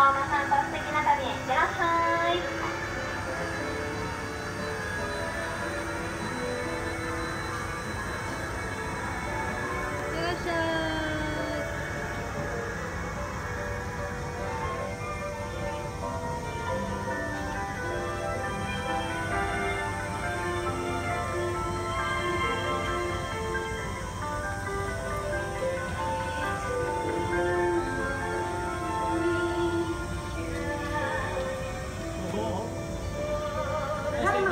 Mama, Mama.